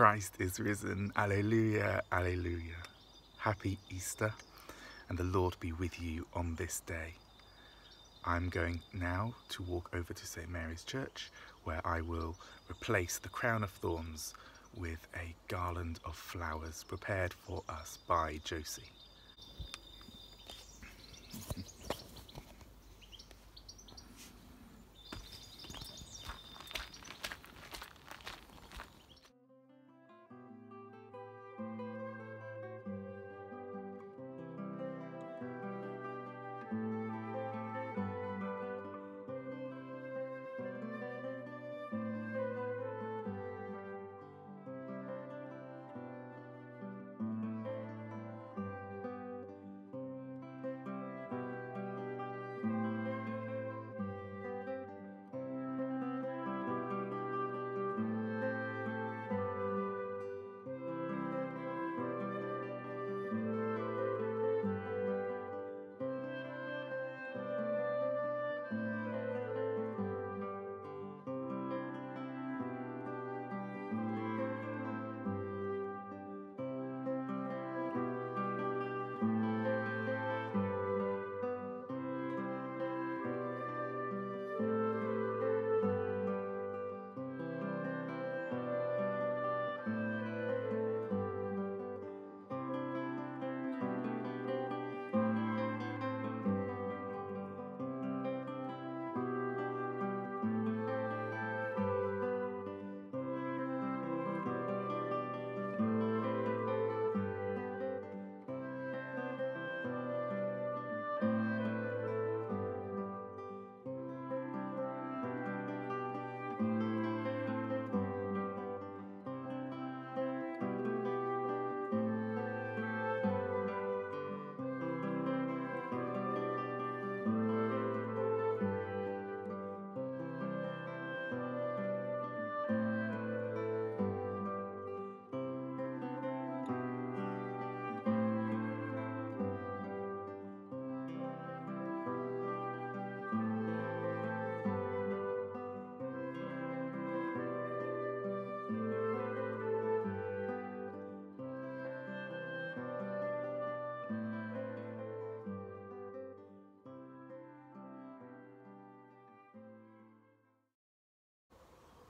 Christ is risen. Alleluia, alleluia. Happy Easter, and the Lord be with you on this day. I'm going now to walk over to St Mary's Church, where I will replace the crown of thorns with a garland of flowers prepared for us by Josie.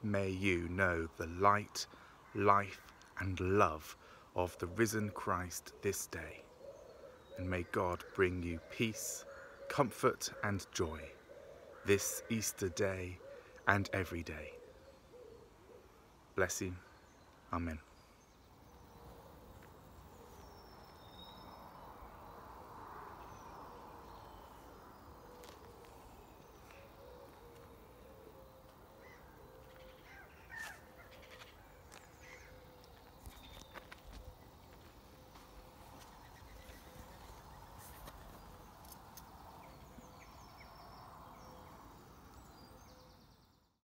May you know the light, life, and love of the risen Christ this day. And may God bring you peace, comfort, and joy this Easter day and every day. Bless you. Amen.